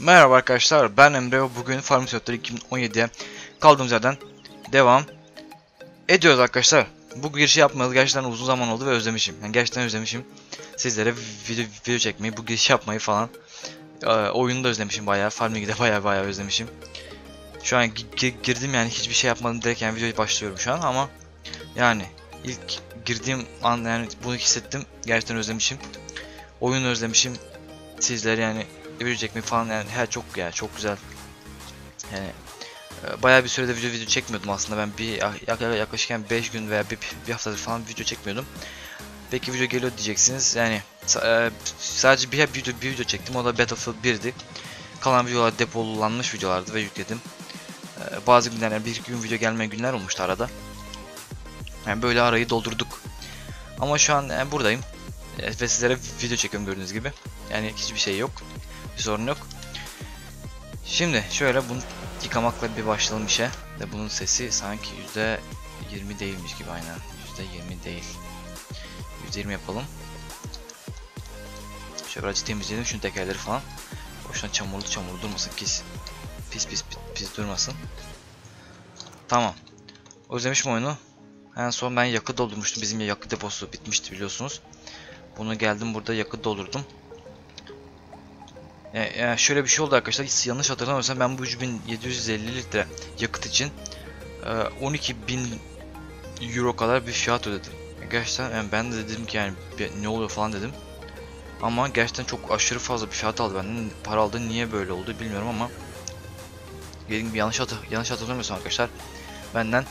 Merhaba arkadaşlar ben Emre bugün Farm Simulator 2017'ye kaldığımız yerden devam ediyoruz arkadaşlar. Bu girişi yapmayalı gerçekten uzun zaman oldu ve özlemişim. Yani gerçekten özlemişim. Sizlere video, video çekmeyi, bu girişi yapmayı falan. Ee, oyunu da özlemişim bayağı. Farming'i de bayağı bayağı özlemişim. Şu an gi- girdim yani hiçbir şey yapmadım direkt yani videoya başlıyorum şu an ama yani ilk girdiğim an yani bunu hissettim. Gerçekten özlemişim. Oyunu özlemişim. Sizleri yani video çekmek falan yani her çok ya çok güzel. Yani e, bayağı bir sürede video video çekmiyordum aslında ben bir yak- yaklaşık 5 gün veya bir, bir haftadır falan video çekmiyordum. Peki video geliyor diyeceksiniz. Yani e, sadece bir, bir, bir video çektim o da Battlefield 1'di. Kalan videolar depolanmış videolardı ve yükledim. E, bazı günler yani bir gün video gelmeyen günler olmuştu arada. Yani böyle arayı doldurduk. Ama şu an yani buradayım. E, ve sizlere video çekiyorum gördüğünüz gibi. Yani hiçbir şey yok. Bir sorun yok. Şimdi şöyle bunu yıkamakla bir başlayalım işe. Ve bunun sesi sanki yüzde 20 değilmiş gibi aynen. %20 değil. %20 yapalım. Şöyle birazcık temizleyelim şunu tekerleri falan. Boşuna çamurlu çamurlu durmasın pis. Pis pis pis, pis durmasın. Tamam. Özlemişim oyunu. En son ben yakıt doldurmuştum. Bizim yakıt deposu bitmişti biliyorsunuz. Bunu geldim burada yakıt doldurdum. Yani, yani şöyle bir şey oldu arkadaşlar. Yanlış hatırlamıyorsam ben bu 3750 litre yakıt için e, 12.000 euro kadar bir fiyat ödedim. Gerçekten yani ben de dedim ki yani ne oluyor falan dedim. Ama gerçekten çok aşırı fazla bir fiyat aldı benden. Para aldı niye böyle oldu bilmiyorum ama dediğim gibi yanlış, hatır, yanlış hatırlamıyorsam arkadaşlar benden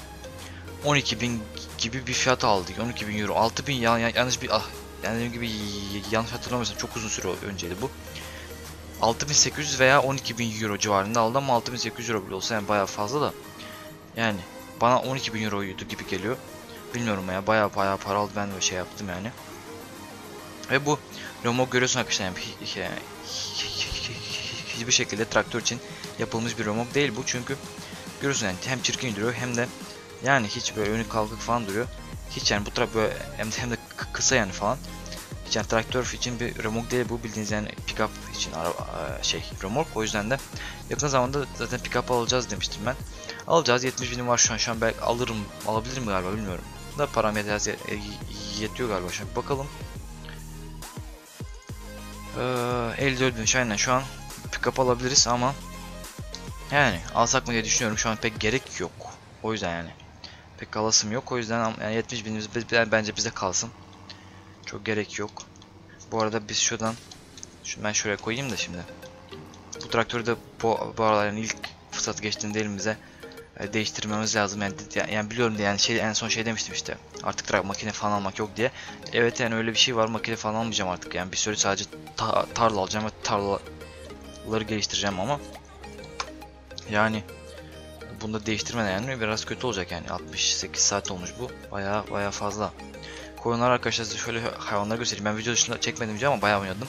12.000 gibi bir fiyat aldı. 12.000 euro. 6.000 ya, ya, yanlış bir ah yani dediğim gibi yanlış hatırlamıyorsam çok uzun süre önceydi bu. 6800 veya 12000 euro civarında aldı ama 6800 euro bile olsa yani bayağı fazla da yani bana 12000 euroydu gibi geliyor. Bilmiyorum ya bayağı bayağı para aldı ben de şey yaptım yani. Ve bu Romog görüyorsun arkadaşlar yani, yani hiçbir şekilde traktör için yapılmış bir Romog değil bu çünkü görüyorsun yani hem çirkin duruyor hem de yani hiç böyle önü kalkık falan duruyor. Hiç yani bu taraf böyle hem de, hem de kısa yani falan. Yani traktör için bir remork değil bu bildiğiniz yani pickup için araba şey remork o yüzden de yakın zamanda zaten pickup alacağız demiştim ben. Alacağız 70 binim var şu an şu an belki alırım alabilirim galiba bilmiyorum. Da param yeter, yetiyor galiba an bakalım. Ee, 54 bin aynen şu an pickup alabiliriz ama yani alsak mı diye düşünüyorum şu an pek gerek yok. O yüzden yani pek alasım yok o yüzden yani 70 binimiz bence bize kalsın. Çok gerek yok. Bu arada biz şuradan şu ben şuraya koyayım da şimdi. Bu traktörü de bu, bu aralar yani ilk fırsat geçtiğinde elimize e, değiştirmemiz lazım. Yani, yani biliyorum diye yani şey en son şey demiştim işte. Artık trak makine falan almak yok diye. Evet yani öyle bir şey var. Makine falan almayacağım artık. Yani bir süre sadece ta tarla alacağım ve tarlaları geliştireceğim ama yani bunda değiştirmeden yani biraz kötü olacak yani 68 saat olmuş bu. Baya baya fazla. Koyunlar arkadaşlar size şöyle hayvanları göstereyim. Ben video dışında çekmedim ama bayağı oynadım.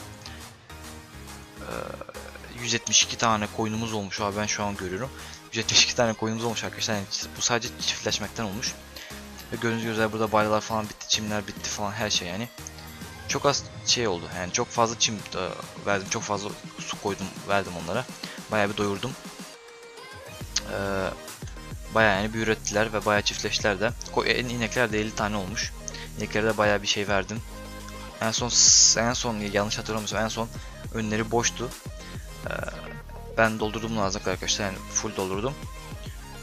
Ee, 172 tane koyunumuz olmuş abi ben şu an görüyorum. 172 tane koyunumuz olmuş arkadaşlar. Yani bu sadece çiftleşmekten olmuş. Ve gördüğünüz gibi burada baylar falan bitti, çimler bitti falan her şey yani. Çok az şey oldu yani çok fazla çim e, verdim, çok fazla su koydum, verdim onlara. Bayağı bir doyurdum. Ee, bayağı yani bir ürettiler ve bayağı çiftleştiler de. İnekler de 50 tane olmuş. İneklere de bayağı bir şey verdim. En son en son yanlış hatırlamıyorsam en son önleri boştu. Ee, ben doldurdum lazım arkadaşlar yani full doldurdum.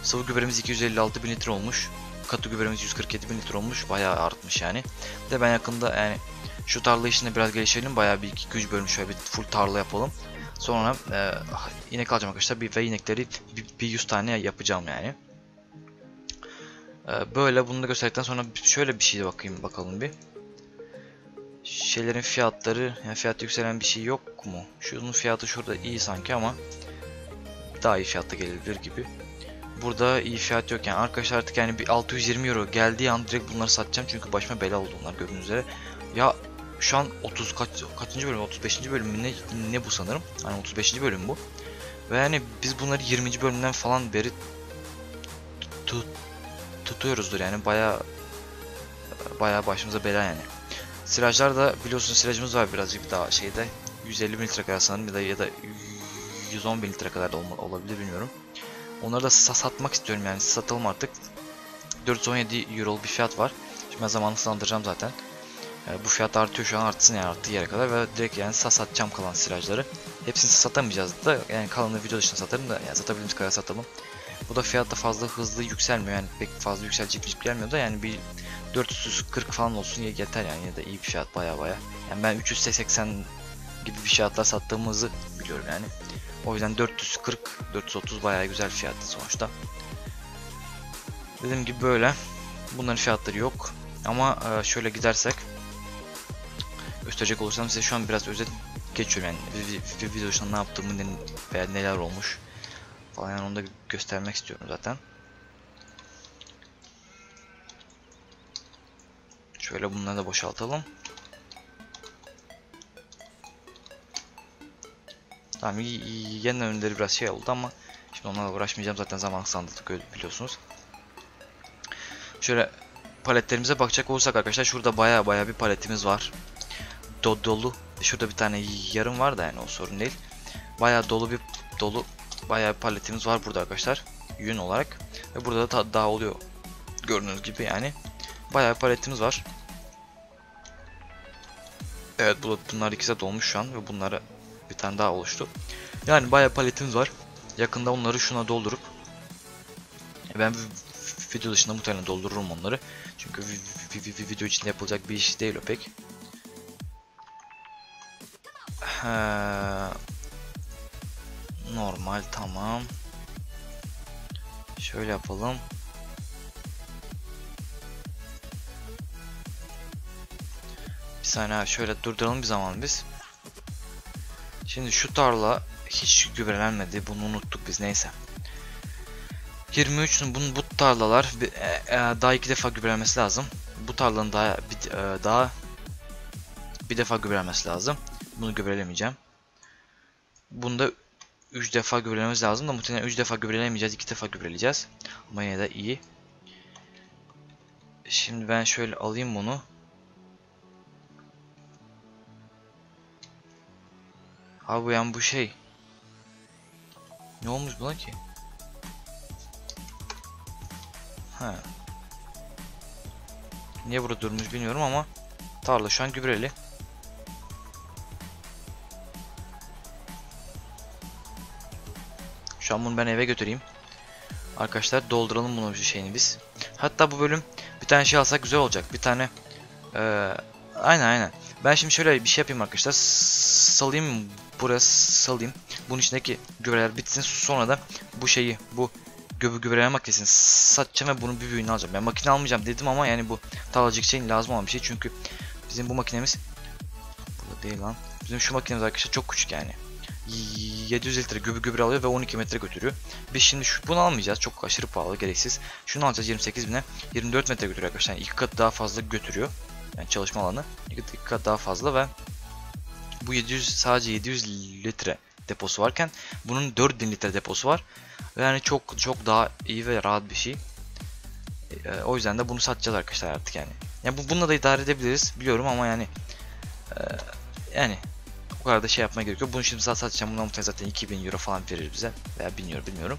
Sıvı gübremiz 256 bin litre olmuş. Katı gübremiz 147 bin litre olmuş. Bayağı artmış yani. De ben yakında yani şu tarla işinde biraz gelişelim. Bayağı bir iki güç bölüm şöyle bir full tarla yapalım. Sonra e, inek alacağım arkadaşlar bir, ve inekleri bir, bir 100 tane yapacağım yani. Ee, böyle bunu da gösterdikten sonra şöyle bir şeye bakayım bakalım bir. Şeylerin fiyatları, yani fiyat yükselen bir şey yok mu? Şunun fiyatı şurada iyi sanki ama daha iyi fiyatta gelebilir gibi. Burada iyi fiyat yok yani arkadaşlar artık yani bir 620 euro geldiği an direkt bunları satacağım çünkü başıma bela oldu onlar gördüğünüz üzere. Ya şu an 30 kaç kaçıncı bölüm 35. bölüm ne ne bu sanırım. Hani 35. bölüm bu. Ve yani biz bunları 20. bölümden falan beri tut tutuyoruzdur yani baya baya başımıza bela yani. Silajlar da biliyorsunuz silajımız var birazcık daha şeyde 150 mililitre kadar sanırım ya da ya da 110 bin litre kadar da olabilir bilmiyorum. Onları da sa- satmak istiyorum yani satalım artık. 417 euro bir fiyat var. Şimdi ben zamanı sandıracağım zaten. E, bu fiyat artıyor şu an artsın yani arttığı yere kadar ve direkt yani sa- satacağım kalan silajları. Hepsini satamayacağız da yani kalanını video dışında satarım da yani satabildiğimiz kadar satalım. Bu da fiyat da fazla hızlı yükselmiyor yani pek fazla yükselecek bir gelmiyor da yani bir 440 falan olsun ye- yeter yani ya da iyi bir fiyat baya baya. Yani ben 380 gibi bir fiyatlar sattığımızı biliyorum yani. O yüzden 440 430 bayağı güzel fiyattı sonuçta. Dediğim gibi böyle. Bunların fiyatları yok. Ama e, şöyle gidersek gösterecek olursam size şu an biraz özet geçiyorum yani vi- vi- video dışında ne yaptığımı veya neler olmuş falan yani onu da göstermek istiyorum zaten. Şöyle bunları da boşaltalım. Tamam yeniden önleri biraz şey oldu ama şimdi onlarla uğraşmayacağım zaten zaman sandık biliyorsunuz. Şöyle paletlerimize bakacak olursak arkadaşlar şurada baya baya bir paletimiz var. Do dolu. Şurada bir tane yarım var da yani o sorun değil. Baya dolu bir dolu baya bir paletimiz var burada arkadaşlar. Yün olarak. Ve burada da daha oluyor. Gördüğünüz gibi yani. Baya bir paletimiz var. Evet bu, bunlar ikisi de dolmuş şu an ve bunlara bir tane daha oluştu. Yani bayağı paletimiz var. Yakında onları şuna doldurup ben vi- video dışında muhtemelen doldururum onları. Çünkü vi- vi- vi- vi- video içinde yapılacak bir iş değil o pek. Ha, normal tamam. Şöyle yapalım. Bir saniye şöyle durduralım bir zaman biz. Şimdi şu tarla hiç gübrelenmedi. Bunu unuttuk biz neyse. 23'ün bunun bu tarlalar e, e, daha iki defa gübrelenmesi lazım. Bu tarlanın daha bir, e, daha bir defa gübrelenmesi lazım. Bunu gübrelemeyeceğim. Bunda 3 defa gübrelememiz lazım da muhtemelen 3 defa gübrelemeyeceğiz. 2 defa gübreleyeceğiz. Ama yine de iyi. Şimdi ben şöyle alayım bunu. Abi bu yani bu şey. Ne olmuş buna ki? Ha. Niye burada durmuş bilmiyorum ama tarla şu an gübreli. Şu an bunu ben eve götüreyim. Arkadaşlar dolduralım bunu bir şeyini biz. Hatta bu bölüm bir tane şey alsak güzel olacak. Bir tane eee aynen aynen. Ben şimdi şöyle bir şey yapayım arkadaşlar. Salayım buraya salayım. Bunun içindeki gübreler bitsin. Sonra da bu şeyi bu gübre gübreleme makinesini satacağım ve bunun bir büyüğünü alacağım. Ben makine almayacağım dedim ama yani bu tarlacık şeyin lazım olan bir şey. Çünkü bizim bu makinemiz burada değil lan. Bizim şu makinemiz arkadaşlar çok küçük yani. 700 litre gübre gübre alıyor ve 12 metre götürüyor. Biz şimdi şu, bunu almayacağız. Çok aşırı pahalı, gereksiz. Şunu alacağız 28 bine. 24 metre götürüyor arkadaşlar. Yani iki kat daha fazla götürüyor. Yani çalışma alanı iki, kat daha fazla ve bu 700 sadece 700 litre deposu varken bunun 4000 litre deposu var. Yani çok çok daha iyi ve rahat bir şey. Ee, o yüzden de bunu satacağız arkadaşlar artık yani. Yani bu bununla da idare edebiliriz biliyorum ama yani e, yani o kadar da şey yapmaya gerekiyor. Bunu şimdi satacağım. Bundan muhtemelen zaten 2000 euro falan verir bize. Veya 1000 euro bilmiyorum.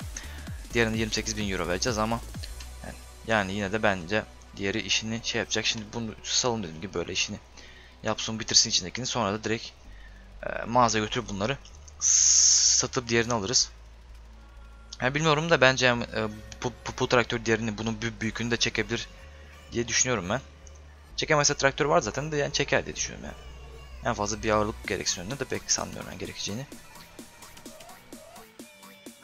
Diğerinde 28 bin euro vereceğiz ama yani, yani yine de bence diğeri işini şey yapacak. Şimdi bunu salın dediğim gibi böyle işini yapsın bitirsin içindekini. Sonra da direkt e, mağaza götürüp bunları satıp diğerini alırız. Yani bilmiyorum da bence e, bu, bu, bu traktör diğerini bunun büyük büyükünü de çekebilir diye düşünüyorum ben. Çekemezse traktör var zaten de yani çeker diye düşünüyorum yani. En fazla bir ağırlık gereksiniminde de pek sanmıyorum yani gerekeceğini.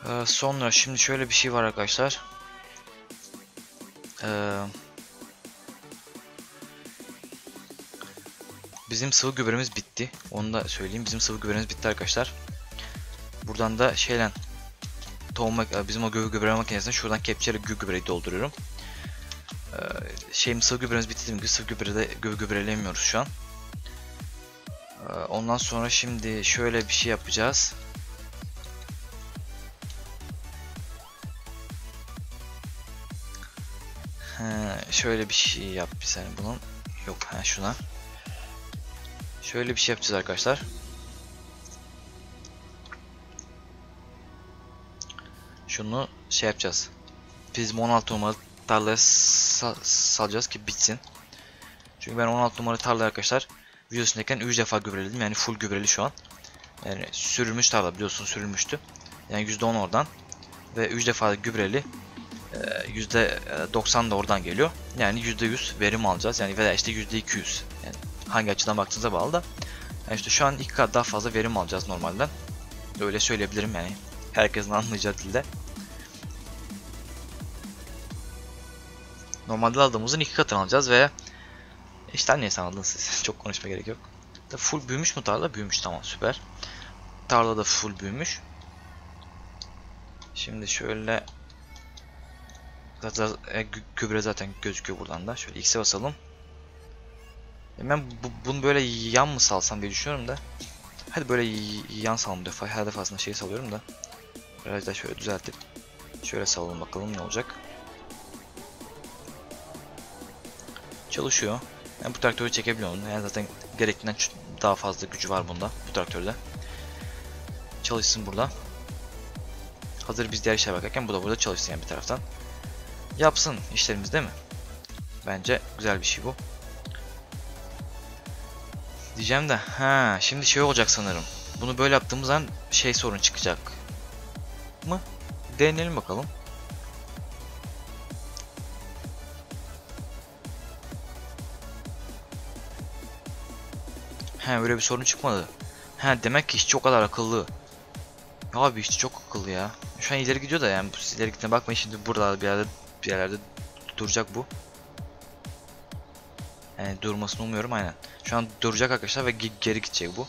Ee, sonra şimdi şöyle bir şey var arkadaşlar. Ee, bizim sıvı gübremiz bitti. Onu da söyleyeyim. Bizim sıvı gübremiz bitti arkadaşlar. Buradan da şeyle tohum mak- bizim o gö gübre makinesine şuradan kepçeyle gö gübreyi dolduruyorum. Ee, şeyim sıvı gübremiz bitti dediğim gibi sıvı gübrede gö gübrelemiyoruz şu an. Ee, Ondan sonra şimdi şöyle bir şey yapacağız. He, şöyle bir şey yap bir saniye bunun. Yok ha şuna. Şöyle bir şey yapacağız arkadaşlar. şunu şey yapacağız. Bizim 16 numaralı tarlaya sa salacağız ki bitsin. Çünkü ben 16 numaralı tarla arkadaşlar videosundayken 3 defa gübreledim. Yani full gübreli şu an. Yani sürülmüş tarla biliyorsun sürülmüştü. Yani %10 oradan. Ve 3 defa gübreli. %90 da oradan geliyor. Yani %100 verim alacağız. Yani veya işte %200. Yani hangi açıdan baktığınıza bağlı da. Yani işte şu an iki kat daha fazla verim alacağız normalden. Öyle söyleyebilirim yani. Herkesin anlayacağı dilde. Normalde aldığımızın iki katını alacağız ve işte neyse anladınız siz. Çok konuşma gerek yok. Da full büyümüş mü tarla? Büyümüş tamam süper. Tarla da full büyümüş. Şimdi şöyle Zaten e, gübre zaten gözüküyor buradan da. Şöyle X'e basalım. E ben bu, bunu böyle yan mı salsam diye düşünüyorum da. Hadi böyle yan salım defa. Her defasında şey salıyorum da. Biraz da şöyle düzeltip şöyle salalım bakalım ne olacak. Çalışıyor. Yani bu traktörü çekebiliyorum. Yani zaten gerektiğinden daha fazla gücü var bunda bu traktörde. Çalışsın burada. Hazır biz diğer işe bakarken bu da burada çalışsın yani bir taraftan. Yapsın işlerimiz değil mi? Bence güzel bir şey bu. Diyeceğim de ha şimdi şey olacak sanırım. Bunu böyle yaptığımız zaman şey sorun çıkacak. Mı? Deneyelim bakalım. He böyle bir sorun çıkmadı. He demek ki işçi o kadar akıllı. Abi işçi çok akıllı ya. Şu an ileri gidiyor da yani ileri gittiğine bakmayın şimdi burada bir yerde bir yerlerde duracak bu. Yani durmasını umuyorum aynen. Şu an duracak arkadaşlar ve geri gidecek bu.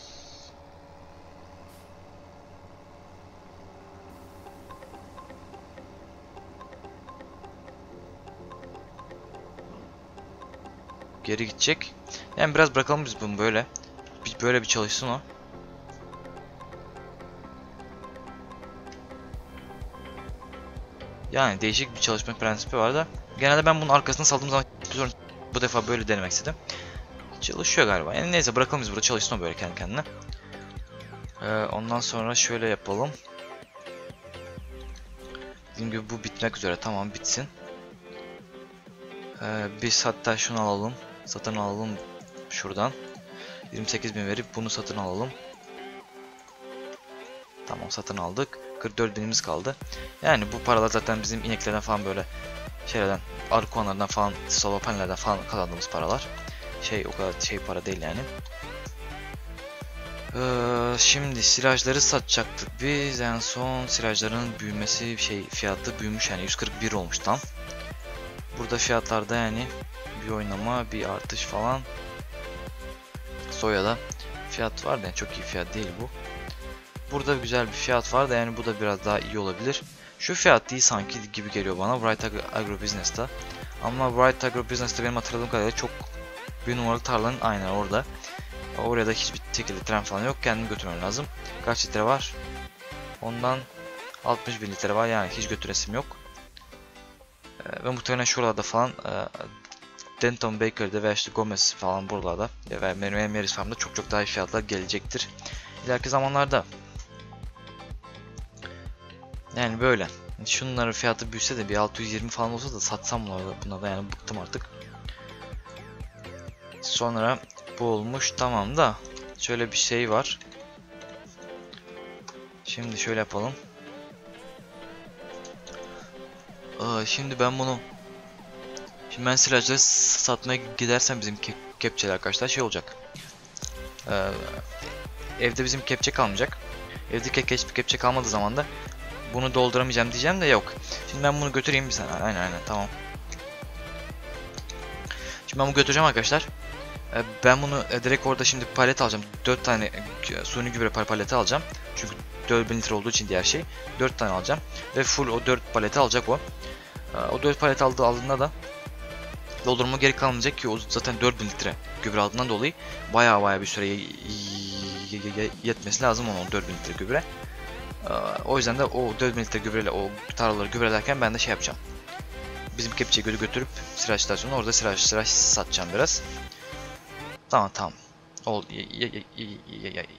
Geri gidecek. Yani biraz bırakalım biz bunu böyle. Bir böyle bir çalışsın o. Yani değişik bir çalışma prensibi var da. Genelde ben bunun arkasına saldığım zaman bu defa böyle denemek istedim. Çalışıyor galiba. Yani neyse bırakalım biz burada çalışsın böyle kendi kendine. Ee, ondan sonra şöyle yapalım. Dediğim gibi bu bitmek üzere. Tamam bitsin. Ee, biz hatta şunu alalım. Satın alalım şuradan. 28.000 verip bunu satın alalım. Tamam satın aldık. 44 binimiz kaldı. Yani bu paralar zaten bizim ineklerden falan böyle şeylerden, arı kovanlardan falan, solar panellerden falan kazandığımız paralar. Şey o kadar şey para değil yani. Ee, şimdi silajları satacaktık biz. En son silajların büyümesi şey fiyatı büyümüş yani 141 olmuş tam. Burada fiyatlarda yani bir oynama, bir artış falan. Soya'da fiyat var da yani çok iyi fiyat değil bu. Burada güzel bir fiyat var da yani bu da biraz daha iyi olabilir. Şu fiyat değil sanki gibi geliyor bana Bright Agro Business'ta. Ama Bright Agro Business'ta benim hatırladığım kadarıyla çok bir numaralı tarlanın aynen orada. Oraya da hiçbir şekilde tren falan yok. Kendim götürmem lazım. Kaç litre var? Ondan 60 bin litre var. Yani hiç götüresim yok. Ee, ve muhtemelen şuralarda falan e, Denton Baker'de veya işte Gomez falan buralarda ve Mary Mary's Farm'da çok çok daha iyi fiyatlar gelecektir. İleriki zamanlarda yani böyle. Şunların fiyatı büyüse de bir 620 falan olsa da satsam buna da yani bıktım artık. Sonra bu olmuş tamam da şöyle bir şey var. Şimdi şöyle yapalım. Aa, şimdi ben bunu Şimdi ben silajları satmaya gidersem bizim ke kepçeler arkadaşlar şey olacak. Ee, evde bizim kepçe kalmayacak. Evde ke kepçe kalmadığı zaman da bunu dolduramayacağım diyeceğim de yok. Şimdi ben bunu götüreyim bir saniye. Aynen aynen tamam. Şimdi ben bunu götüreceğim arkadaşlar. Ee, ben bunu e, direkt orada şimdi palet alacağım. 4 tane e, suni gübre paleti alacağım. Çünkü 4000 litre olduğu için diğer şey. 4 tane alacağım. Ve full o 4 paleti alacak o. Ee, o 4 palet aldığı aldığında da doldurma gerek kalmayacak ki o zaten 4000 litre gübre aldığından dolayı baya baya bir süre yetmesi lazım onun 4000 litre gübre. Ee, o yüzden de o 4 litre gübreyle o tarlaları gübrelerken ben de şey yapacağım. Bizim kepçeyi götü götürüp silaj istasyonuna orada silaj silaj satacağım biraz. Tamam tamam. Oldu.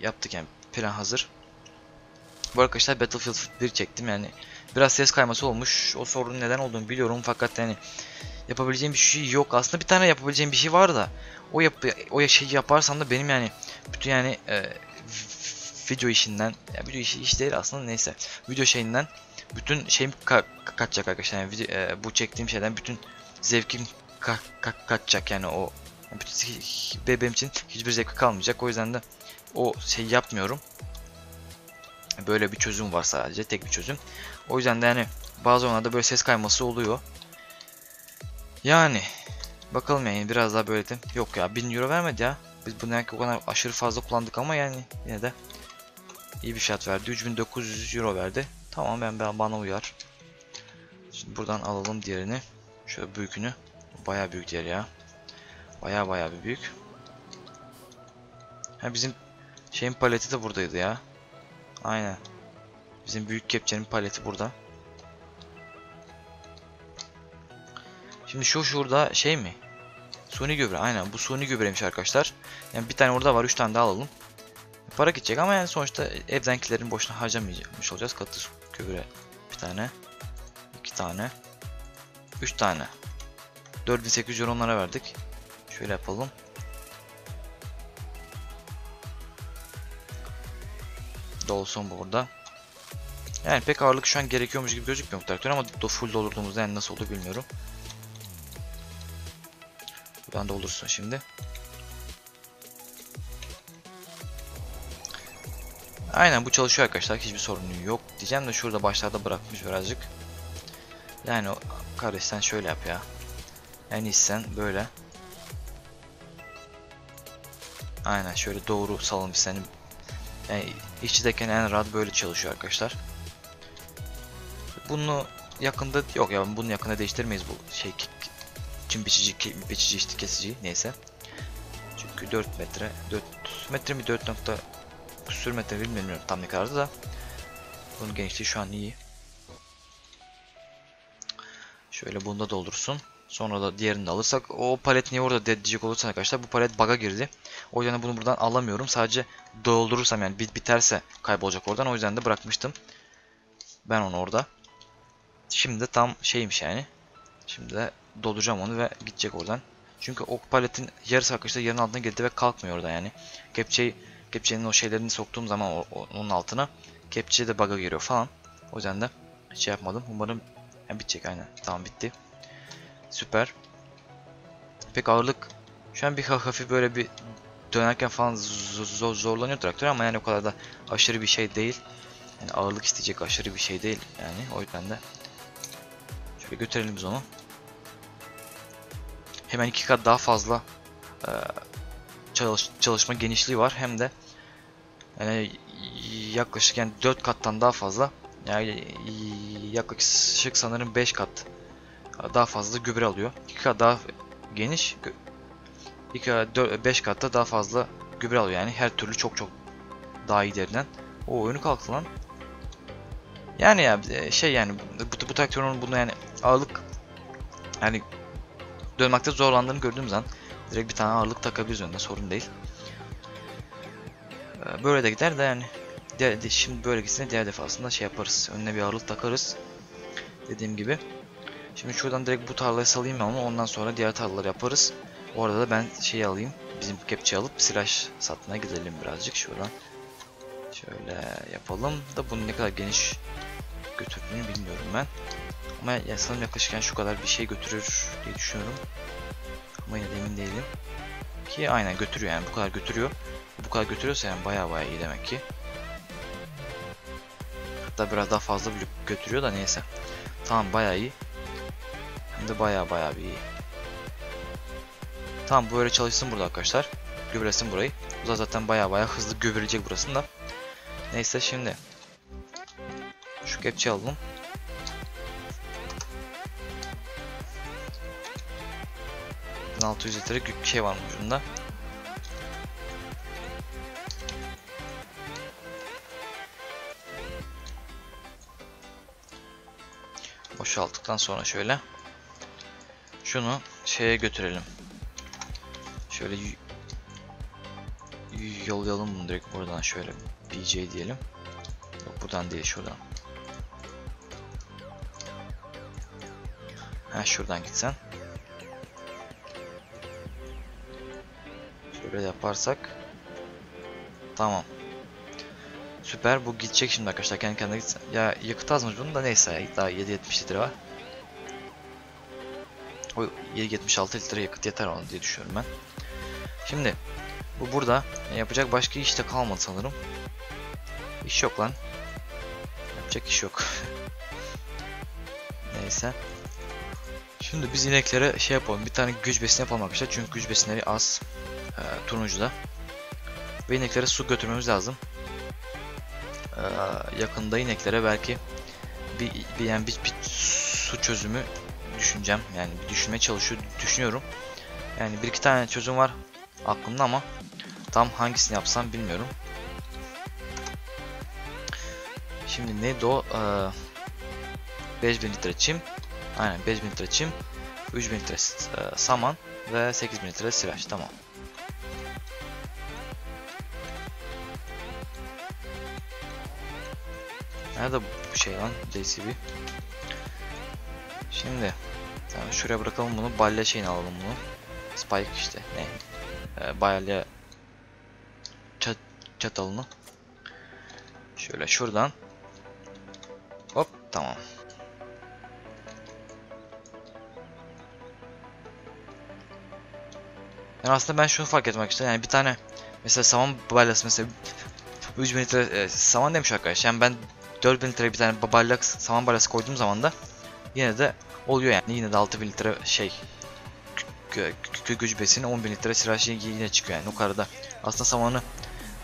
yaptık yani. Plan hazır. Bu arkadaşlar Battlefield 1 çektim yani biraz ses kayması olmuş. O sorunun neden olduğunu biliyorum fakat yani yapabileceğim bir şey yok. Aslında bir tane yapabileceğim bir şey var da o yap o şeyi yaparsam da benim yani bütün yani e, video işinden ya video işi iş değil aslında neyse. Video şeyinden bütün şeyim ka kaçacak arkadaşlar. Yani video, e, bu çektiğim şeyden bütün zevkim ka ka kaçacak yani o bütün, için hiçbir zevki kalmayacak. O yüzden de o şey yapmıyorum. Böyle bir çözüm var sadece tek bir çözüm o yüzden de yani bazı onlarda böyle ses kayması oluyor. Yani bakalım yani biraz daha böyle de yok ya 1000 euro vermedi ya. Biz bunu yani o kadar aşırı fazla kullandık ama yani yine de iyi bir fiyat verdi. 3900 euro verdi. Tamam ben, ben bana uyar. Şimdi buradan alalım diğerini. Şöyle büyükünü. Baya büyük diğer ya. Baya baya bir büyük. Ha bizim şeyin paleti de buradaydı ya. Aynen bizim büyük kepçenin paleti burada Şimdi şu şurada şey mi? Suni gübre. Aynen bu suni gübreymiş arkadaşlar. Yani bir tane orada var. Üç tane daha alalım. Para gidecek ama yani sonuçta evdenkilerin boşuna harcamayacakmış olacağız. Katı gübre bir tane. iki tane. Üç tane. 4800 euro onlara verdik. Şöyle yapalım. Dolsun burada. Yani pek ağırlık şu an gerekiyormuş gibi gözükmüyor traktör ama full doldurduğumuzda yani nasıl olur bilmiyorum. Buradan doldursun şimdi. Aynen bu çalışıyor arkadaşlar. Hiçbir sorunu yok. Diyeceğim de şurada başlarda bırakmış birazcık. Yani kardeş sen şöyle yap ya. En iyisi sen böyle. Aynen şöyle doğru salın bir senin. Yani işçideyken en rahat böyle çalışıyor arkadaşlar. Bunu yakında yok ya bunu yakında değiştirmeyiz bu şey Çim biçici, biçici işte kesici neyse. Çünkü 4 metre, 4 metre mi 4 nokta küsür metre bilmiyorum tam ne kadardı da. Bunun genişliği şu an iyi. Şöyle bunu da doldursun. Sonra da diğerini alırsak. O palet niye orada diyecek olursa arkadaşlar bu palet bug'a girdi. O yüzden bunu buradan alamıyorum. Sadece doldurursam yani bit biterse kaybolacak oradan. O yüzden de bırakmıştım. Ben onu orada. Şimdi tam şeymiş yani. Şimdi de dolduracağım onu ve gidecek oradan. Çünkü o paletin yarısı arkadaşlar yerin altına geldi ve kalkmıyor orada yani. Kepçeyi, kepçenin o şeylerini soktuğum zaman onun altına kepçe de bug'a giriyor falan. O yüzden de hiç şey yapmadım. Umarım yani bitecek aynen. Tamam bitti. Süper. Pek ağırlık şu an bir hafif böyle bir dönerken falan zor, zorlanıyor traktör ama yani o kadar da aşırı bir şey değil. Yani ağırlık isteyecek aşırı bir şey değil yani o yüzden de şöyle götürelim biz onu hemen iki kat daha fazla e, çalış, çalışma genişliği var. Hem de yani yaklaşık yani 4 kattan daha fazla yani yaklaşık sanırım 5 kat daha fazla gübre alıyor. 2 kat daha geniş 2 5 katta daha fazla gübre alıyor yani her türlü çok çok daha iyi derinden. O oyunu kalktı lan. Yani ya şey yani bu, bu traktörün bunu yani ağırlık yani dönmekte zorlandığını gördüğüm zaman direkt bir tane ağırlık takabiliriz önüne sorun değil. Ee, böyle de gider de yani diğer, şimdi böyle gitsin diğer defasında şey yaparız. Önüne bir ağırlık takarız. Dediğim gibi. Şimdi şuradan direkt bu tarlayı salayım onu. Ondan sonra diğer tarlaları yaparız. Orada da ben şey alayım. Bizim kepçe alıp silaj satmaya gidelim birazcık şuradan. Şöyle yapalım da bunu ne kadar geniş götürdüğünü bilmiyorum ben. Ama ya sanırım yaklaşık yani şu kadar bir şey götürür diye düşünüyorum. Ama yine de emin değilim. Ki aynen götürüyor yani bu kadar götürüyor. Bu kadar götürüyorsa yani baya baya iyi demek ki. Hatta biraz daha fazla götürüyor da neyse. Tamam baya iyi. Hem de baya baya bir iyi. Tamam böyle çalışsın burada arkadaşlar. Gübresin burayı. Bu da zaten baya baya hızlı göbürecek burasını da. Neyse şimdi. Şu kepçe alalım. 1600 litrelik bir şey var ucunda. Boşalttıktan sonra şöyle şunu şeye götürelim. Şöyle yollayalım bunu direkt buradan şöyle BJ diyelim. Yok Buradan değil şuradan. Ha şuradan gitsen. Şöyle yaparsak. Tamam. Süper bu gidecek şimdi arkadaşlar kendi kendine gitsin. Ya yakıt azmış bunun da neyse daha 7.70 litre var. O 7.76 litre yakıt yeter ona diye düşünüyorum ben. Şimdi bu burada yapacak başka iş de kalmadı sanırım. İş yok lan. Yapacak iş yok. Neyse. Şimdi biz ineklere şey yapalım. Bir tane güç besini yapalım arkadaşlar. Çünkü güç besinleri az. E, turuncuda. Ve ineklere su götürmemiz lazım. E, yakında ineklere belki bir, bir yani bir, bir su çözümü düşüneceğim. Yani bir düşünmeye çalışıyor, düşünüyorum. Yani bir iki tane çözüm var aklımda ama tam hangisini yapsam bilmiyorum. Şimdi neydi o? Ee, 5000 litre çim. Aynen 5000 litre çim. 3000 litre e, saman ve 8000 litre siraç. Tamam. Nerede bu şey lan JCB? Şimdi tamam, şuraya bırakalım bunu. Balya şeyini alalım bunu. Spike işte ne? Ee, balya çat çatalını. Şöyle şuradan. Hop tamam. Yani aslında ben şunu fark etmek istiyorum. Yani bir tane mesela saman balyası mesela 3000 litre e, saman demiş arkadaş. Yani ben 4000 litre bir tane balyak saman balyası koyduğum zaman da yine de oluyor yani. Yine de 6000 litre şey güç besini 10.000 litre siraç yine çıkıyor yani o kadar da. Aslında samanı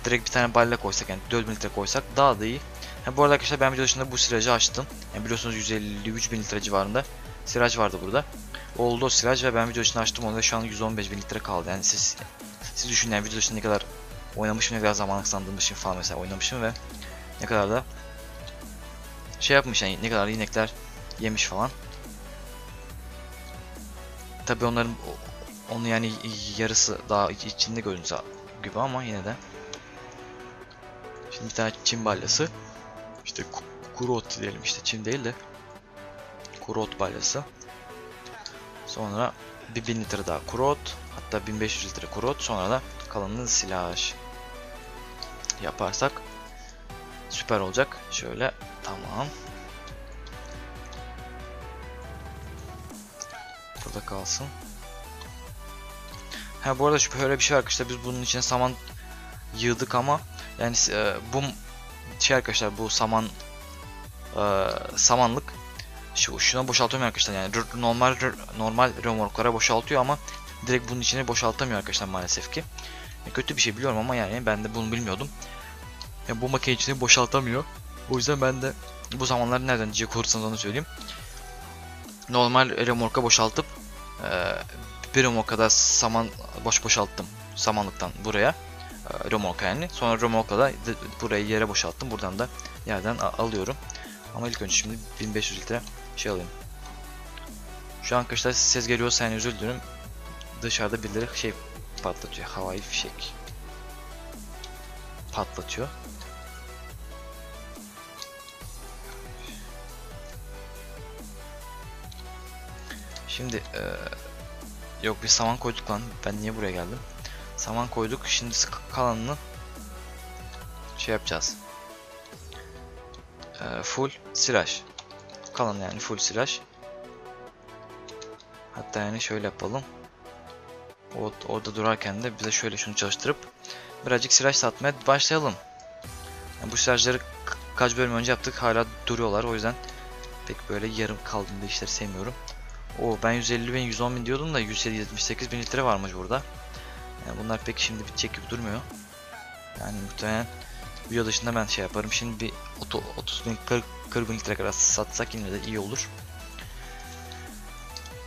direkt bir tane balya koysak yani 4000 litre koysak daha da iyi. Ha, bu arada arkadaşlar ben video dışında bu siracı açtım. Yani biliyorsunuz 153 bin litre civarında sirac vardı burada. Oldu o sirac ve ben video dışında açtım onu ve şu an 115 bin litre kaldı. Yani siz siz düşünün yani video dışında ne kadar oynamışım ne kadar zaman sandığım falan mesela oynamışım ve ne kadar da şey yapmış yani ne kadar inekler yemiş falan. Tabi onların onu yani yarısı daha içinde görünse gibi ama yine de. Şimdi bir tane çim balyası. İşte kuru ot diyelim işte çim değil de kuru ot balyası. Sonra bir 1000 litre daha kuru ot. Hatta 1500 litre kuru ot. Sonra da kalanını silaj yaparsak süper olacak. Şöyle tamam. Burada kalsın. Ha bu arada şöyle bir şey var arkadaşlar biz bunun için saman yığdık ama yani e, bu şey arkadaşlar bu saman e, samanlık şu şuna boşaltamıyor arkadaşlar yani normal normal remorklara boşaltıyor ama direkt bunun içine boşaltamıyor arkadaşlar maalesef ki. Yani kötü bir şey biliyorum ama yani ben de bunu bilmiyordum. Yani bu makine içini boşaltamıyor. O yüzden ben de bu zamanlar nereden diyecek olursanız onu söyleyeyim. Normal remorka boşaltıp e, bir remorkada saman boş boşalttım samanlıktan buraya e, remorka yani. Sonra remorka da burayı yere boşalttım. Buradan da yerden alıyorum. Ama ilk önce şimdi 1500 litre şey alayım. Şu an arkadaşlar ses geliyorsa yani özür dilerim. Dışarıda birileri şey patlatıyor. Havai fişek. Patlatıyor. Şimdi ee, yok bir saman koyduk lan. Ben niye buraya geldim? Saman koyduk. Şimdi kalanını şey yapacağız. Ee, full silaj. Kalan yani full silaj. Hatta yani şöyle yapalım. O, orada durarken de bize şöyle şunu çalıştırıp birazcık silaj satmaya başlayalım. Yani bu silajları kaç bölüm önce yaptık hala duruyorlar o yüzden pek böyle yarım kaldığında işleri sevmiyorum. O ben 150 bin 110 bin diyordum da 178 bin litre varmış burada. Yani bunlar pek şimdi bitecek gibi durmuyor. Yani muhtemelen video dışında ben şey yaparım. Şimdi bir 30 bin 40, 40 bin litre kadar satsak yine de iyi olur.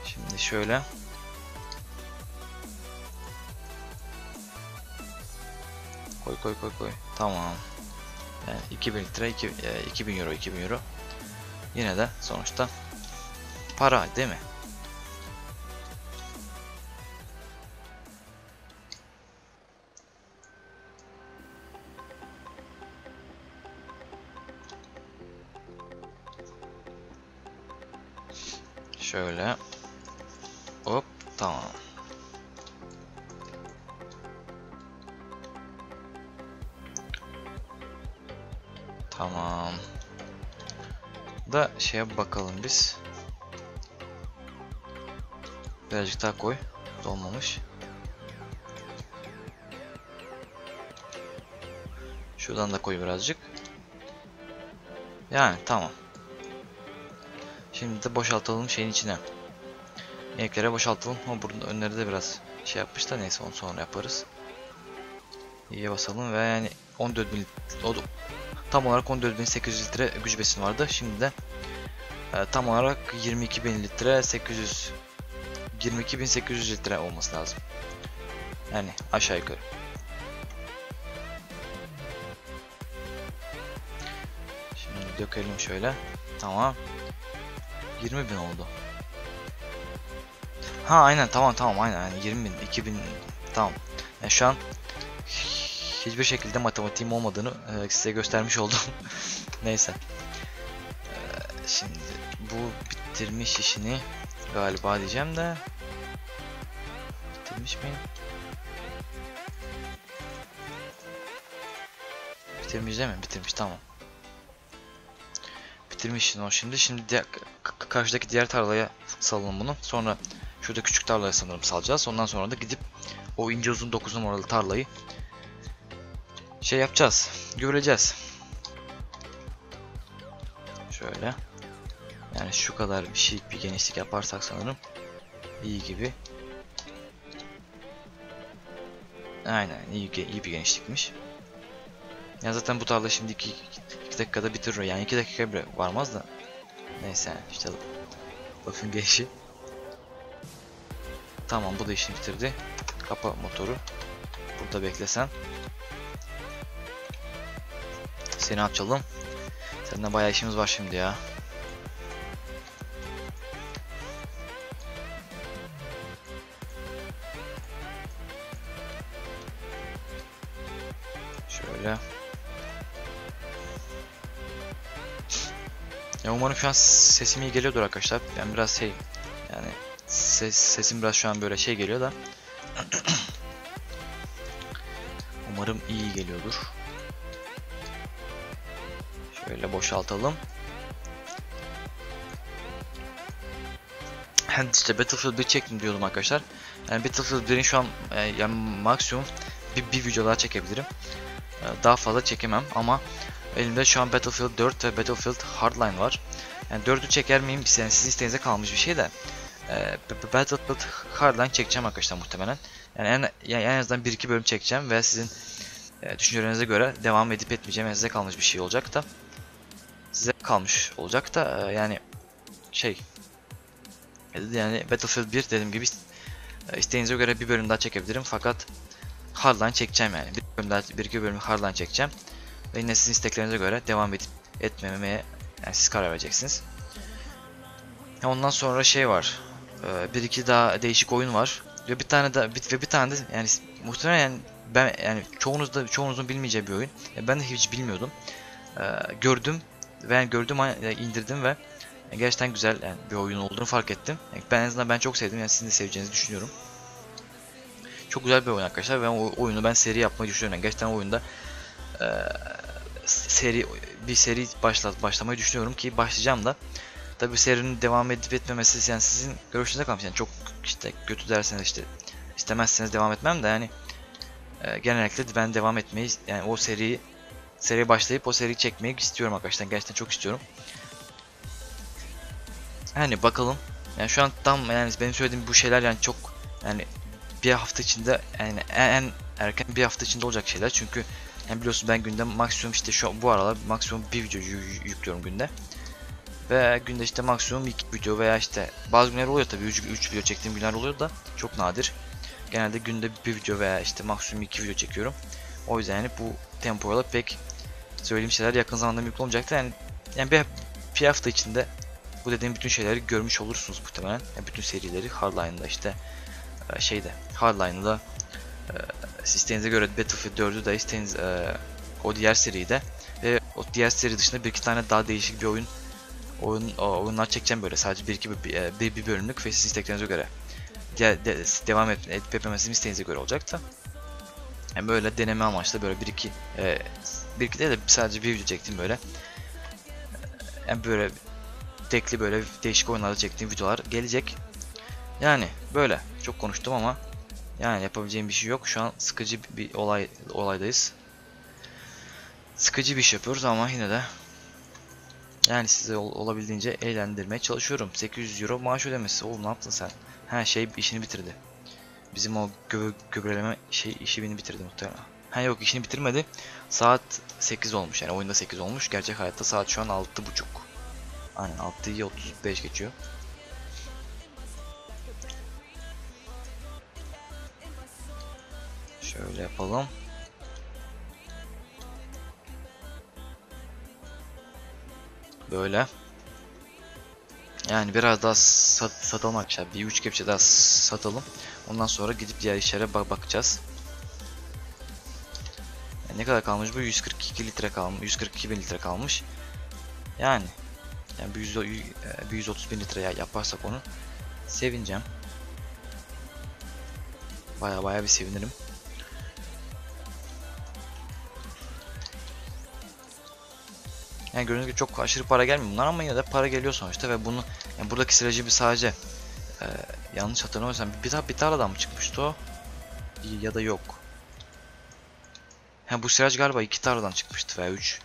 Şimdi şöyle. Koy koy koy koy. Tamam. Yani 2000 litre 2, 2000 euro 2000 euro. Yine de sonuçta para değil mi? Şöyle. Hop tamam. Tamam. Da şeye bakalım biz. Birazcık daha koy. Dolmamış. Şuradan da koy birazcık. Yani tamam. Şimdi de boşaltalım şeyin içine. İneklere boşaltalım. Ama burada önleri de biraz şey yapmış da neyse onu sonra yaparız. İyiye basalım ve yani 14 bin o tam olarak 14.800 litre güç besin vardı. Şimdi de e, tam olarak 22.000 litre 800 22.800 litre olması lazım. Yani aşağı yukarı. Şimdi dökelim şöyle. Tamam. 20.000 oldu. Ha aynen tamam tamam aynen yani 20 bin 2000 tamam. Yani şu an hiçbir şekilde matematiğim olmadığını e, size göstermiş oldum. Neyse. E, şimdi bu bitirmiş işini galiba diyeceğim de bitirmiş miyim? Bitirmiş değil mi? Bitirmiş tamam. Bitirmiş o şimdi. Şimdi karşıdaki diğer tarlaya salalım bunu. Sonra şurada küçük tarlaya sanırım salacağız. Ondan sonra da gidip o ince uzun 9 numaralı tarlayı şey yapacağız. Göreceğiz. Şöyle. Yani şu kadar bir şey bir genişlik yaparsak sanırım iyi gibi. Aynen iyi, iyi bir genişlikmiş. Ya zaten bu tarla şimdi 2 dakikada bitirir. Yani 2 dakika bile varmaz da. Neyse işte lafın gelişi. Tamam bu da işini bitirdi. Kapa motoru. Burada beklesen. Seni açalım. Seninle bayağı işimiz var şimdi ya. Şöyle. Ya umarım şu an sesim iyi geliyordur arkadaşlar. Yani biraz şey yani ses, sesim biraz şu an böyle şey geliyor da. umarım iyi geliyordur. Şöyle boşaltalım. Yani işte Battlefield 1 çektim diyordum arkadaşlar. Yani Battlefield 1'in şu an e, yani maksimum bir, bir video daha çekebilirim. E, daha fazla çekemem ama elimde şu an Battlefield 4 ve Battlefield Hardline var. Yani 4'ü çeker miyim? Yani siz isteğinize kalmış bir şey de. E, Battlefield Hardline çekeceğim arkadaşlar muhtemelen. Yani en, yani en azından 1-2 bölüm çekeceğim ve sizin e, düşüncelerinize göre devam edip etmeyeceğim size kalmış bir şey olacak da size kalmış olacak da e, yani şey yani Battlefield 1 dediğim gibi e, isteğinize göre bir bölüm daha çekebilirim fakat Hardline çekeceğim yani bir bölüm daha bir iki bölüm Hardline çekeceğim ve yine sizin isteklerinize göre devam edip etmemeye yani siz karar vereceksiniz. Ondan sonra şey var. E, bir iki daha değişik oyun var. Ve bir tane de ve bir tane de yani muhtemelen yani ben yani çoğunuz da çoğunuzun bilmeyeceği bir oyun. Ben de hiç bilmiyordum. Gördüm ve yani gördüm indirdim ve gerçekten güzel yani bir oyun olduğunu fark ettim. Yani ben en azından ben çok sevdim yani sizin de seveceğinizi düşünüyorum. Çok güzel bir oyun arkadaşlar ve o oyunu ben seri yapmayı düşünüyorum. Yani gerçekten oyunda e, seri bir seri başlat başlamayı düşünüyorum ki başlayacağım da. Tabi serinin devam edip etmemesi yani sizin görüşünüze kalmış. Yani çok işte kötü derseniz işte istemezseniz devam etmem de yani e, genellikle ben devam etmeyi yani o seriyi seri başlayıp o seri çekmeyi istiyorum arkadaşlar. Gerçekten çok istiyorum. Yani bakalım. Yani şu an tam yani benim söylediğim bu şeyler yani çok yani bir hafta içinde yani en erken bir hafta içinde olacak şeyler. Çünkü yani biliyorsun ben günde maksimum işte şu bu aralar maksimum bir video yüklüyorum günde. Ve günde işte maksimum iki video veya işte bazı günler oluyor tabii 3 video çektiğim günler oluyor da çok nadir. Genelde günde bir video veya işte maksimum iki video çekiyorum. O yüzden yani bu tempoyla pek söylediğim şeyler yakın zamanda mümkün olacaktır. Yani, yani bir, bir hafta içinde bu dediğim bütün şeyleri görmüş olursunuz muhtemelen. Yani bütün serileri Hardline'da işte e, şeyde Hardline'da e, isteğinize göre Battlefield 4'ü de isteğiniz e, o diğer seride ve o diğer seri dışında bir iki tane daha değişik bir oyun oyun oyunlar çekeceğim böyle sadece bir iki bir, bir, bir bölümlük ve sizin isteklerinize göre de, de, devam et, edip etmemesini isteğinize göre olacak da. Yani böyle deneme amaçlı böyle bir iki e, bir iki değil de sadece bir video çektim böyle. Yani böyle tekli böyle değişik oyunlarda çektiğim videolar gelecek. Yani böyle çok konuştum ama yani yapabileceğim bir şey yok. Şu an sıkıcı bir olay olaydayız. Sıkıcı bir iş yapıyoruz ama yine de yani size ol, olabildiğince eğlendirmeye çalışıyorum. 800 euro maaş ödemesi. Oğlum ne yaptın sen? Ha şey işini bitirdi. Bizim o gö göbreleme şey işini bitirdi muhtemelen. Ha yok işini bitirmedi. Saat 8 olmuş yani oyunda 8 olmuş. Gerçek hayatta saat şu an 6.30. Aynen 6'yı 35 geçiyor. Şöyle yapalım. Böyle. Yani biraz daha sat, satalım arkadaşlar. Bir 3 kepçe daha satalım. Ondan sonra gidip diğer işlere bak bakacağız. Yani ne kadar kalmış bu? 142 litre kalmış. 142 bin litre kalmış. Yani yani bir, 100, bir 130 bin litre yaparsak onu sevineceğim. Baya baya bir sevinirim. Yani gördüğünüz gibi çok aşırı para gelmiyor bunlar ama yine de para geliyor sonuçta ve bunu yani buradaki sıracı bir sadece e, yanlış hatırlamıyorsam bir, bir, bir tarladan mı çıkmıştı o? Ya da yok. Ha bu sıracı galiba iki tarladan çıkmıştı veya üç.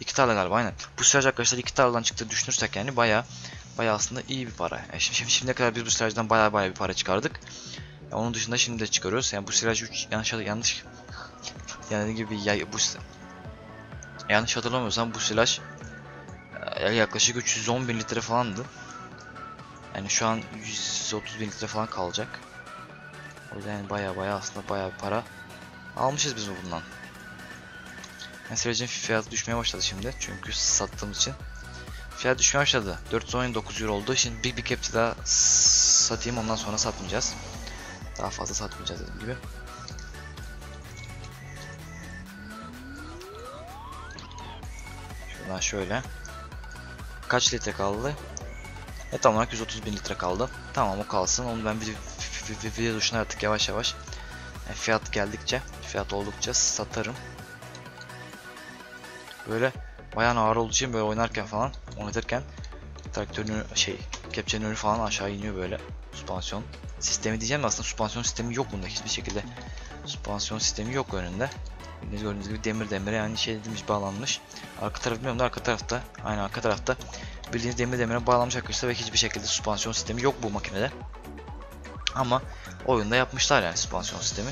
İki tarla galiba aynen. Bu sıracı arkadaşlar iki tarladan çıktı düşünürsek yani baya baya aslında iyi bir para. Yani şimdi, şimdi, şimdiye kadar biz bu sıracıdan baya baya bir para çıkardık. Yani onun dışında şimdi de çıkarıyoruz. Yani bu sıracı 3 yanlış yanlış yani gibi ya bu Yanlış hatırlamıyorsam bu silah e, yaklaşık 310 bin litre falandı. Yani şu an 130 bin litre falan kalacak. O yüzden yani baya baya aslında baya bir para almışız biz bundan. Yani sürecin fiyatı düşmeye başladı şimdi çünkü sattığımız için. Fiyat düşmeye başladı. 419 euro oldu. Şimdi bir bir kepçe daha satayım ondan sonra satmayacağız. Daha fazla satmayacağız dediğim gibi. Şuradan şöyle. Kaç litre kaldı? E tam olarak 130 bin litre kaldı. Tamam o kalsın. Onu ben video dışına artık yavaş yavaş yani fiyat geldikçe, fiyat oldukça satarım. Böyle bayağı ağır olduğu için böyle oynarken falan, oynatırken traktörün şey, kepçenin önü falan aşağı iniyor böyle. Süspansiyon sistemi diyeceğim aslında süspansiyon sistemi yok bunda hiçbir şekilde. Süspansiyon sistemi yok önünde. Gördüğünüz gibi demir demire yani şey edilmiş bağlanmış. Arka taraf bilmiyorum da arka tarafta aynı arka tarafta bildiğiniz demir demire bağlanmış arkadaşlar ve hiçbir şekilde süspansiyon sistemi yok bu makinede. Ama oyunda yapmışlar yani süspansiyon sistemi.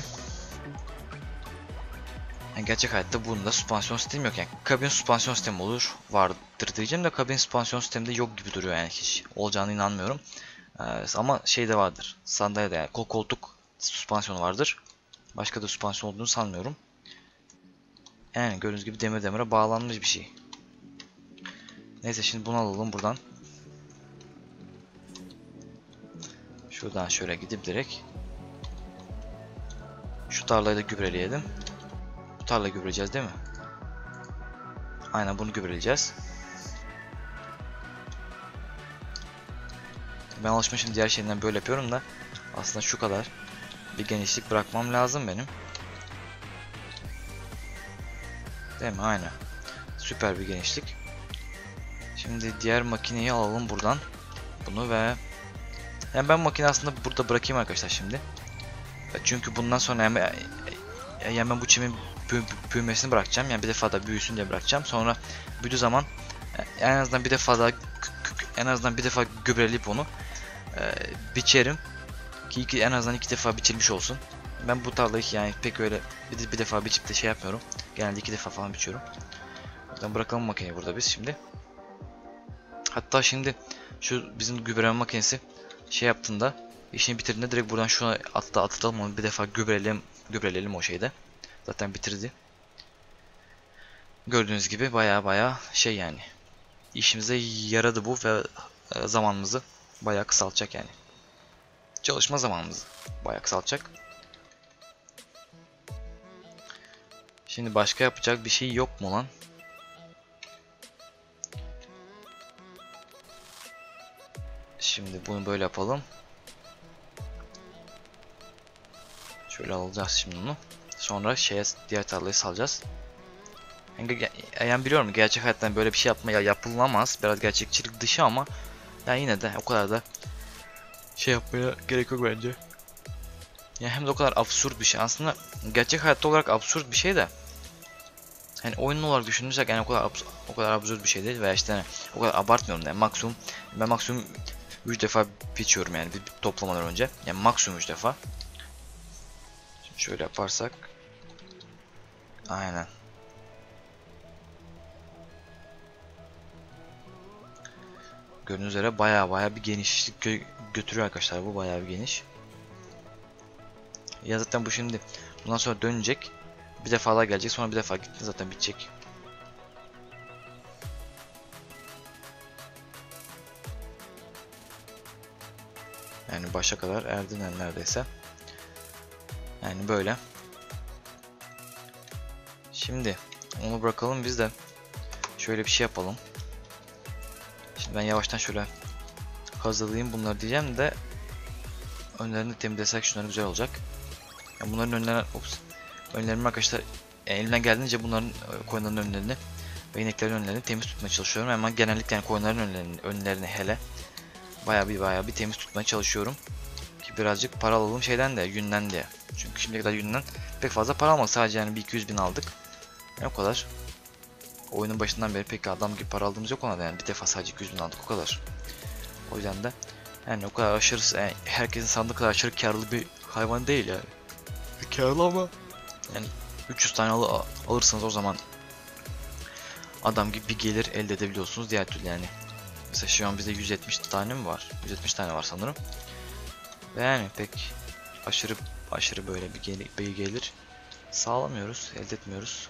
Yani gerçek hayatta bunda süspansiyon sistemi yok yani kabin süspansiyon sistemi olur vardır diyeceğim de kabin süspansiyon sistemi de yok gibi duruyor yani hiç olacağını inanmıyorum. Ee, ama şey de vardır sandalyede yani kol koltuk süspansiyonu vardır. Başka da süspansiyon olduğunu sanmıyorum. Yani gördüğünüz gibi demir demire bağlanmış bir şey. Neyse şimdi bunu alalım buradan. Şuradan şöyle gidip direkt. Şu tarlayı da gübreleyelim. Bu tarlayı gübreleyeceğiz değil mi? Aynen bunu gübreleyeceğiz. Ben alışmışım diğer şeyinden böyle yapıyorum da aslında şu kadar bir genişlik bırakmam lazım benim. Değil mi? Aynen. Süper bir genişlik. Şimdi diğer makineyi alalım buradan. Bunu ve yani ben makine aslında burada bırakayım arkadaşlar şimdi. Çünkü bundan sonra yani, yani ben bu çimin büyümesini bırakacağım. Yani bir defa da büyüsün diye bırakacağım. Sonra büyüdüğü zaman en azından bir defa daha en azından bir defa gübreleyip onu e, biçerim. Ki iki, en azından iki defa biçilmiş olsun. Ben bu tarlayı yani pek öyle bir, bir defa biçip de şey yapmıyorum. Genelde iki defa falan biçiyorum. Buradan bırakalım makineyi burada biz şimdi. Hatta şimdi şu bizim gübreleme makinesi şey yaptığında işini bitirdiğinde direkt buradan şuna atla atalım onu bir defa gübreleyelim, gübreleyelim o şeyde. Zaten bitirdi. Gördüğünüz gibi baya baya şey yani. İşimize yaradı bu ve e, zamanımızı baya kısaltacak yani. Çalışma zamanımızı baya kısaltacak. Şimdi başka yapacak bir şey yok mu lan? Şimdi bunu böyle yapalım. Şöyle alacağız şimdi bunu. Sonra şeye diğer tarlayı salacağız. Yani, ge- yani biliyorum gerçek hayattan böyle bir şey yapmaya yapılamaz. Biraz gerçekçilik dışı ama yani yine de o kadar da şey yapmaya gerek yok bence. Ya hem de o kadar absürt bir şey. Aslında gerçek hayatta olarak absürt bir şey de. Hani oyun olarak düşünürsek yani o kadar o kadar absürt bir şey değil veya işte hani o kadar abartmıyorum yani maksimum ben maksimum 3 defa biçiyorum yani bir, bir toplamadan önce. Yani maksimum 3 defa. Şimdi şöyle yaparsak aynen. Gördüğünüz üzere baya baya bir genişlik gö- götürüyor arkadaşlar bu baya bir geniş. Ya zaten bu şimdi bundan sonra dönecek. Bir defa daha gelecek sonra bir defa gitti zaten bitecek. Yani başa kadar erdin neredeyse. Yani böyle. Şimdi onu bırakalım biz de şöyle bir şey yapalım. Şimdi ben yavaştan şöyle hazırlayayım bunları diyeceğim de önlerini temizlesek şunları güzel olacak. Yani bunların önlerine ops, önlerimi arkadaşlar yani elimden geldiğince bunların e, koyunların önlerini ve ineklerin önlerini temiz tutmaya çalışıyorum. Hemen genellikle yani koyunların önlerini, önlerini hele bayağı bir bayağı bir temiz tutmaya çalışıyorum. Ki birazcık para alalım şeyden de yünden diye. Çünkü şimdiye kadar yünden pek fazla para almadık. Sadece yani bir 200 bin aldık. Yani o kadar. Oyunun başından beri pek adam gibi para aldığımız yok ona da yani bir defa sadece 200 bin aldık o kadar. O yüzden de yani o kadar aşırı yani herkesin sandığı kadar aşırı karlı bir hayvan değil yani. Karlı ama yani 300 tane al alırsanız o zaman adam gibi bir gelir elde edebiliyorsunuz diğer türlü yani. Mesela şu an bizde 170 tane mi var? 170 tane var sanırım. Ve yani pek aşırı aşırı böyle bir, gel bir gelir sağlamıyoruz, elde etmiyoruz.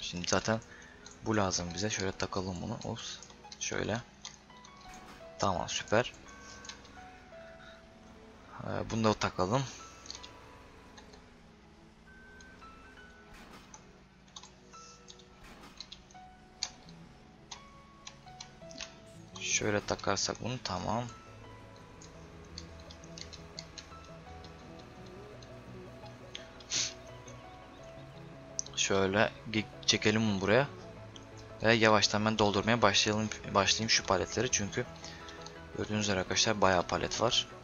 Şimdi zaten bu lazım bize. Şöyle takalım bunu. Ops. Şöyle. Tamam süper. Ee, bunu da takalım. Şöyle takarsak bunu tamam. Şöyle çekelim bunu buraya. Ve yavaştan ben doldurmaya başlayalım başlayayım şu paletleri çünkü gördüğünüz üzere arkadaşlar bayağı palet var.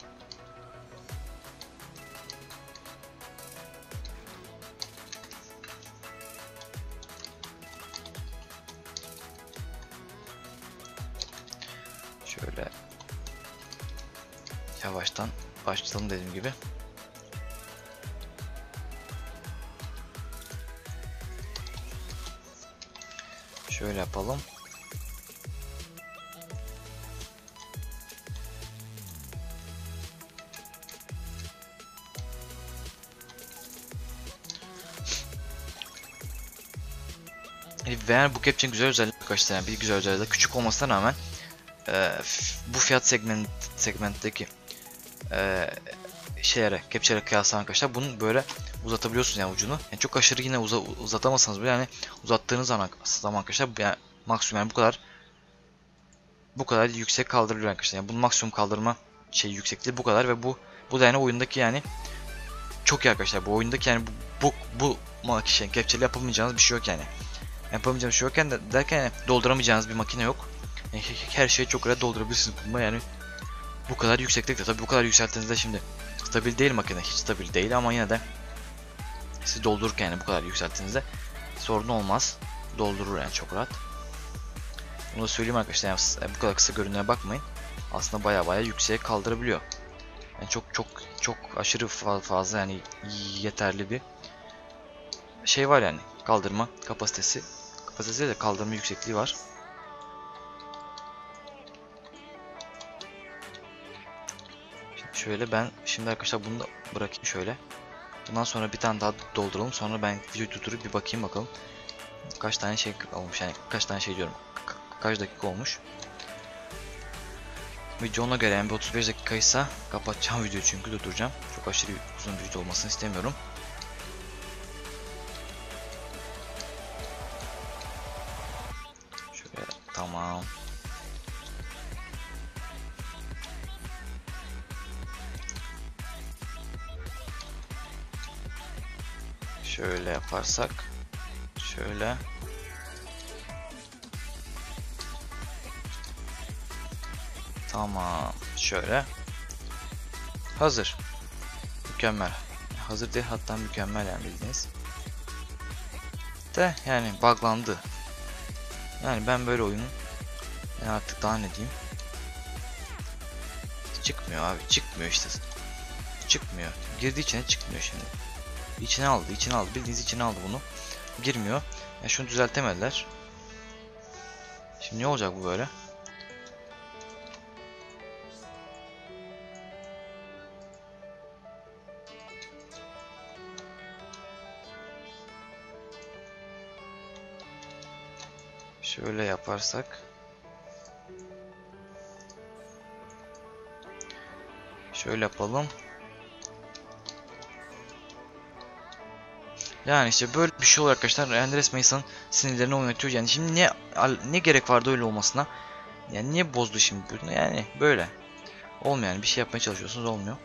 Ve yani bu capture'ın güzel arkadaşlar yani bir güzel özelliği de küçük olmasına rağmen e, bu fiyat segment segmentteki e, şeylere capture'e kıyasla arkadaşlar bunu böyle uzatabiliyorsunuz yani ucunu. Yani çok aşırı yine uza, uzatamazsanız bile yani uzattığınız zaman, zaman arkadaşlar yani maksimum yani bu kadar bu kadar yüksek kaldırılıyor arkadaşlar. Yani bunun maksimum kaldırma şey yüksekliği bu kadar ve bu bu da yani oyundaki yani çok iyi arkadaşlar. Bu oyundaki yani bu bu, bu şey capture'le yapamayacağınız bir şey yok yani. Yapamayacağınız bir şey yokken de derken yani dolduramayacağınız bir makine yok. Yani her şeyi çok rahat doldurabilirsiniz bununla yani bu kadar yükseklikte tabii bu kadar yükselttiğinizde şimdi stabil değil makine hiç stabil değil ama yine de siz doldururken yani bu kadar yükselttiğinizde sorun olmaz. Doldurur yani çok rahat. Bunu da söyleyeyim arkadaşlar yani bu kadar kısa görününe bakmayın. Aslında baya baya yükseğe kaldırabiliyor. Yani çok çok çok aşırı fazla yani yeterli bir şey var yani kaldırma kapasitesi. Kapasitesi de kaldırma yüksekliği var. Şimdi şöyle ben şimdi arkadaşlar bunu da bırakayım şöyle. Bundan sonra bir tane daha dolduralım. Sonra ben videoyu durdurup bir bakayım bakalım. Kaç tane şey olmuş yani kaç tane şey diyorum. Ka kaç dakika olmuş. Video ona göre yani bir 35 dakikaysa kapatacağım videoyu çünkü durduracağım. Çok aşırı uzun bir video olmasını istemiyorum. Yaparsak. Şöyle. Tamam. Şöyle. Hazır. Mükemmel. Hazır değil hatta mükemmel yani bildiğiniz. De yani buglandı. Yani ben böyle oyunun yani artık daha ne diyeyim. Çıkmıyor abi çıkmıyor işte. Çıkmıyor. Girdi içine çıkmıyor şimdi. İçine aldı içine aldı bildiğiniz içine aldı bunu. Girmiyor. Yani şunu düzeltemediler. Şimdi ne olacak bu böyle? Şöyle yaparsak. Şöyle yapalım. Yani işte böyle bir şey olarak arkadaşlar Andres Mason sinirlerini oynatıyor. Yani şimdi ne ne gerek vardı öyle olmasına? Yani niye bozdu şimdi bunu? Yani böyle. Olmuyor yani bir şey yapmaya çalışıyorsunuz olmuyor.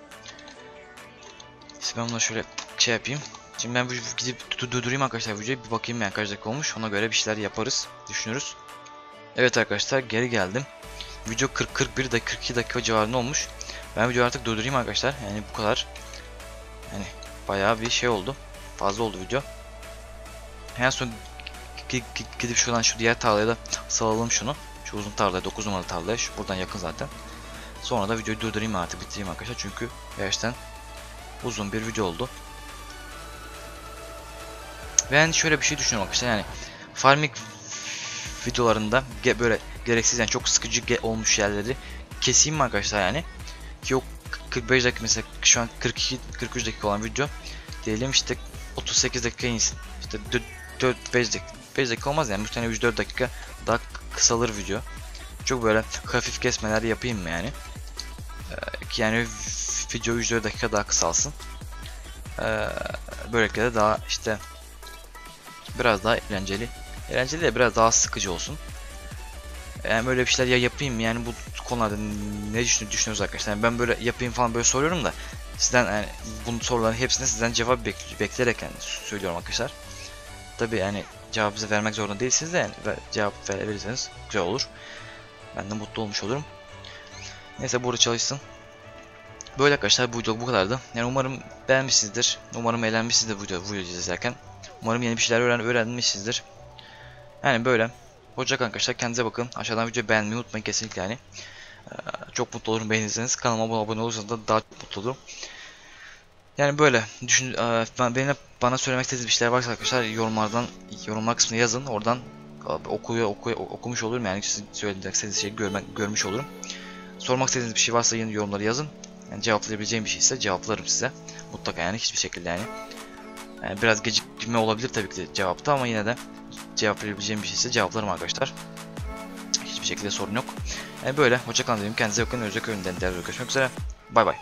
İşte ben buna şöyle şey yapayım. Şimdi ben bu gidip durdurayım arkadaşlar videoyu bir bakayım yani kaç dakika olmuş. Ona göre bir şeyler yaparız, düşünürüz. Evet arkadaşlar geri geldim. Video 40 41 dakika 42 dakika civarında olmuş. Ben videoyu artık durdurayım arkadaşlar. Yani bu kadar. Yani bayağı bir şey oldu. Fazla oldu video. En son gidip şuradan şu diğer tarlaya da salalım şunu. Şu uzun tarlaya 9 numaralı tarlaya. Şu buradan yakın zaten. Sonra da videoyu durdurayım artık bitireyim arkadaşlar. Çünkü gerçekten uzun bir video oldu. Ben şöyle bir şey düşünüyorum arkadaşlar yani farming videolarında ge böyle gereksiz yani çok sıkıcı olmuş yerleri keseyim mi arkadaşlar yani ki o 45 dakika mesela şu an 42 43 dakika olan video diyelim işte 38 dakika insin işte 4 5 dakika 5 dakika olmaz yani bu sene 3-4 dakika daha kısalır video çok böyle hafif kesmeler yapayım mı yani ee, yani video 3-4 dakika daha kısalsın ee, böylelikle de daha işte biraz daha eğlenceli. Eğlenceli de biraz daha sıkıcı olsun. Yani böyle bir şeyler ya yapayım yani bu konularda ne düşünüyorsunuz arkadaşlar? Yani ben böyle yapayım falan böyle soruyorum da sizden yani bunun soruların hepsine sizden cevap bekli bekleyerek yani söylüyorum arkadaşlar. Tabi yani cevap bize vermek zorunda değilsiniz de yani cevap verebilirseniz güzel olur. Ben de mutlu olmuş olurum. Neyse burada çalışsın. Böyle arkadaşlar bu video bu kadardı. Yani umarım beğenmişsinizdir. Umarım eğlenmişsinizdir bu bu video izlerken. Umarım yeni bir şeyler öğren öğrenmişsinizdir. Yani böyle. Hoşça arkadaşlar. Kendinize bakın. Aşağıdan videoyu beğenmeyi unutmayın kesinlikle yani. Çok mutlu olurum beğenirseniz. Kanalıma abone olursanız da daha çok mutlu olurum. Yani böyle. Düşün, e, ben, benim bana söylemek istediğiniz bir şeyler varsa arkadaşlar yorumlardan yorumlar kısmına yazın. Oradan okuyor, okuyor okumuş olurum yani sizin söylediğiniz istediğiniz şeyi görmek, görmüş olurum. Sormak istediğiniz bir şey varsa yine yorumları yazın. Yani cevaplayabileceğim bir şeyse cevaplarım size. Mutlaka yani hiçbir şekilde yani. Yani biraz gecikme olabilir tabii ki cevapta ama yine de cevap verebileceğim bir şeyse cevaplarım arkadaşlar. Şekilde sorun yok. Yani böyle. Hoşçakalın diyelim. Kendinize bakın. Önümüzdeki önünden değerli görüşmek üzere. Bay bay.